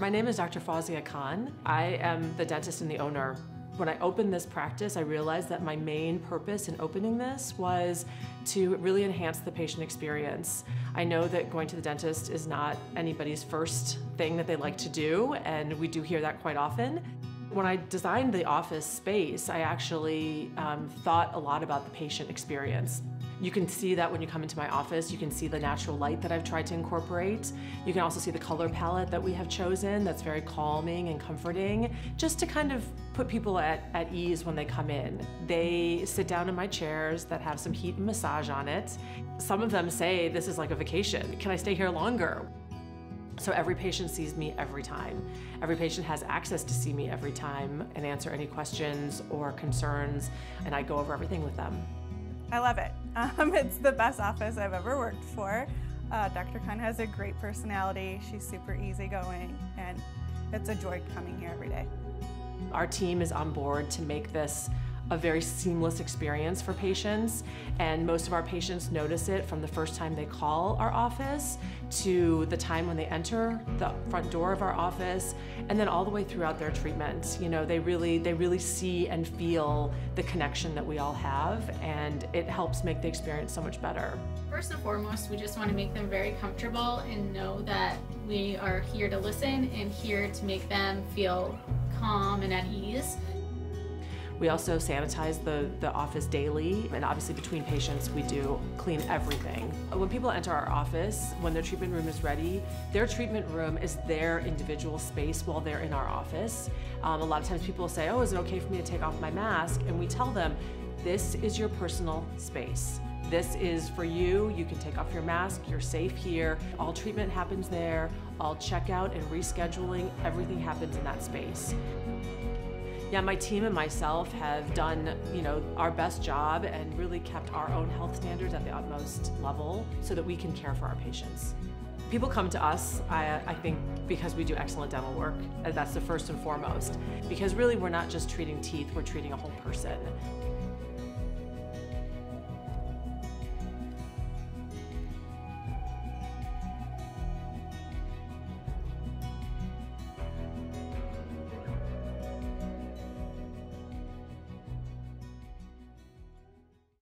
My name is Dr. Fauzia Khan. I am the dentist and the owner. When I opened this practice, I realized that my main purpose in opening this was to really enhance the patient experience. I know that going to the dentist is not anybody's first thing that they like to do, and we do hear that quite often. When I designed the office space, I actually um, thought a lot about the patient experience. You can see that when you come into my office. You can see the natural light that I've tried to incorporate. You can also see the color palette that we have chosen that's very calming and comforting, just to kind of put people at, at ease when they come in. They sit down in my chairs that have some heat and massage on it. Some of them say, this is like a vacation. Can I stay here longer? So every patient sees me every time. Every patient has access to see me every time and answer any questions or concerns, and I go over everything with them. I love it. Um, it's the best office I've ever worked for. Uh, Dr. Khan has a great personality. She's super easygoing, and it's a joy coming here every day. Our team is on board to make this a very seamless experience for patients, and most of our patients notice it from the first time they call our office to the time when they enter the front door of our office, and then all the way throughout their treatment. You know, they really they really see and feel the connection that we all have, and it helps make the experience so much better. First and foremost, we just want to make them very comfortable and know that we are here to listen and here to make them feel calm and at ease. We also sanitize the, the office daily, and obviously between patients, we do clean everything. When people enter our office, when their treatment room is ready, their treatment room is their individual space while they're in our office. Um, a lot of times people say, oh, is it okay for me to take off my mask? And we tell them, this is your personal space. This is for you. You can take off your mask. You're safe here. All treatment happens there. All checkout and rescheduling, everything happens in that space. Yeah, my team and myself have done, you know, our best job and really kept our own health standards at the utmost level so that we can care for our patients. People come to us, I, I, think, because we do excellent dental work. That's the first and foremost. Because really, we're not just treating teeth, we're treating a whole person.